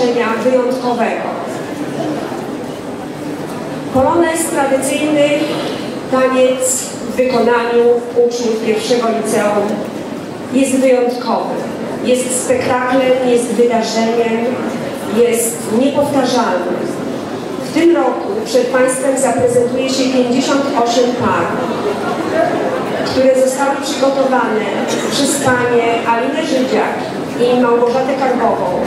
wydarzenia wyjątkowego. Polonez tradycyjny taniec w wykonaniu uczniów pierwszego liceum jest wyjątkowy. Jest spektaklem, jest wydarzeniem, jest niepowtarzalny. W tym roku przed Państwem zaprezentuje się 58 par, które zostały przygotowane przez Panie Alinę Żydziak i Małgorzatę Karbową.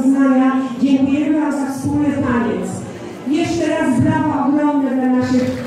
uznania. Dziękujemy Wam za wspólny taniec. Jeszcze raz brawa ogromne dla naszych